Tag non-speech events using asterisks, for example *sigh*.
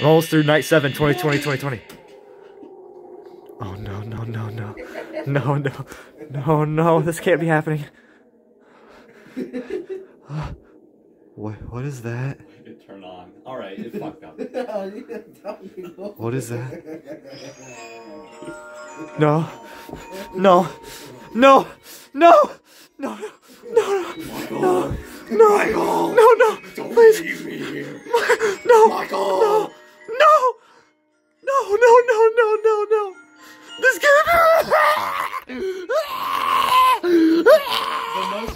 I'm almost through night seven, 2020, 2020. Oh no, no, no, no. No, no. No, no, this can't be happening. What what is that? It turned on. Alright, it fucked up. *laughs* What is that? No. No. No. No. No. No. No. No. Michael! No. No. Don't Please. leave me here. No. Michael! No. No. No. No. the most